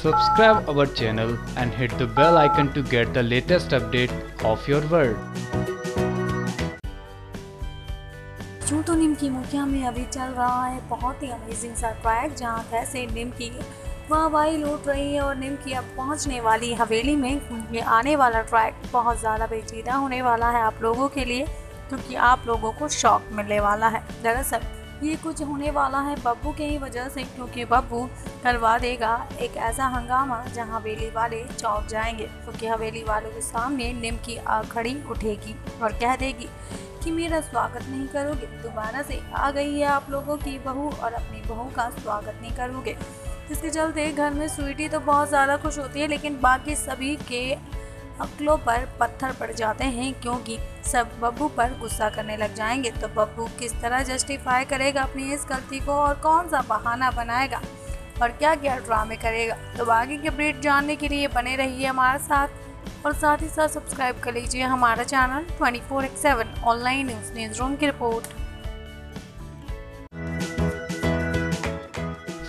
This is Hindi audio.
Subscribe our channel and hit the bell icon to get the latest update of your world. चूटो निमकी मुखिया में अभी चल रहा है बहुत ही अमेजिंग सा ट्रैक जहाँ कैसे निमकी वाहवाही लूट रही है और निम की अब पहुँचने वाली हवेली में ये आने वाला ट्रैक बहुत ज़्यादा पेचीदा होने वाला है आप लोगों के लिए क्योंकि आप लोगों को शौक मिलने वाला है दरअसल ये कुछ होने वाला है बब्बू के ही वजह से, क्योंकि बब्बू करवा देगा एक ऐसा हंगामा जहाँ हवेली वाले चौंक जाएँगे, क्योंकि तो हवेली वालों के सामने निमकी आ खड़ी उठेगी और कह देगी कि मेरा स्वागत नहीं करोगे, दोबारा से आ गई है आप लोगों की बहू और अपनी बहू का स्वागत नहीं करोगे। इसके चलते घर में स्वीटी तो बहुत ज़्यादा खुश होती है, लेकिन बाकी सभी के अकलों पर पत्थर पड़ जाते हैं क्योंकि सब बब्बू पर गुस्सा करने लग जाएँगे। तो बब्बू किस तरह जस्टिफाई करेगा अपनी इस गलती को और कौन सा बहाना बनाएगा? और क्या क्या ड्रामे करेगा? तो आगे के अपडेट जानने के लिए बने रहिए हमारे साथ और साथ ही साथ सब्सक्राइब कर लीजिए हमारा channel twenty four x seven online news news room की report